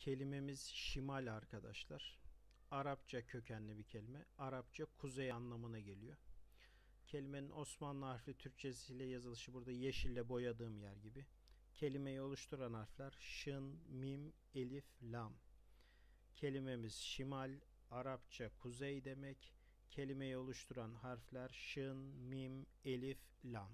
Kelimemiz şimal arkadaşlar. Arapça kökenli bir kelime. Arapça kuzey anlamına geliyor. Kelimenin Osmanlı harfli Türkçesiyle yazılışı burada yeşille boyadığım yer gibi. Kelimeyi oluşturan harfler şın, mim, elif, lam. Kelimemiz şimal, Arapça kuzey demek. Kelimeyi oluşturan harfler şın, mim, elif, lam.